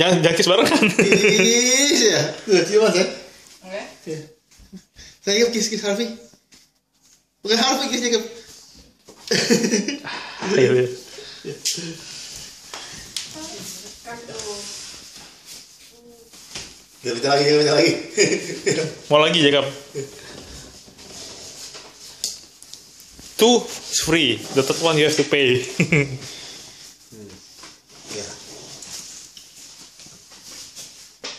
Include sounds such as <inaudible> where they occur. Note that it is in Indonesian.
Jangan jangan kiss barengan. Kiss ya. Tuh, cium mas ya. Oke. Iya. Saya kiss kiss Harvey. Bukan Harvey kiss Jacob. Ayo, ayo. Gak bisa lagi, gak bisa lagi. Mau lagi Jacob. Two is free. The third one you have to pay. <laughs>